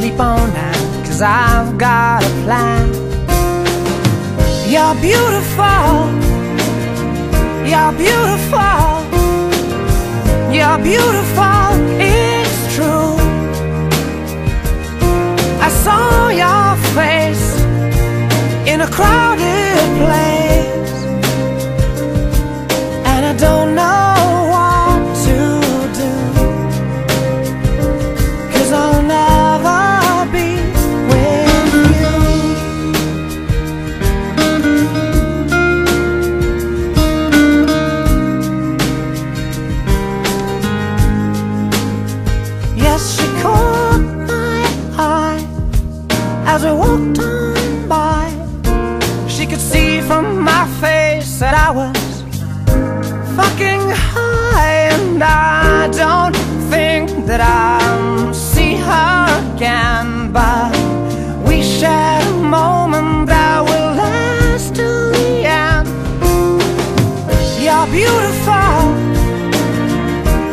sleep on that, cause I've got a plan. You're beautiful. You're beautiful. You're beautiful. It's true. I saw your face in a crowded that I was fucking high, and I don't think that I'll see her again. But we shared a moment that will last till the end. You're beautiful.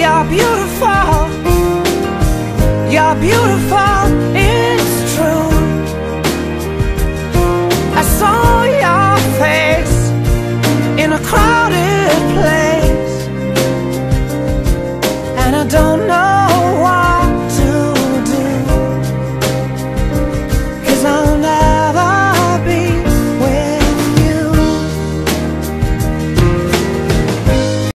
You're beautiful. You're beautiful,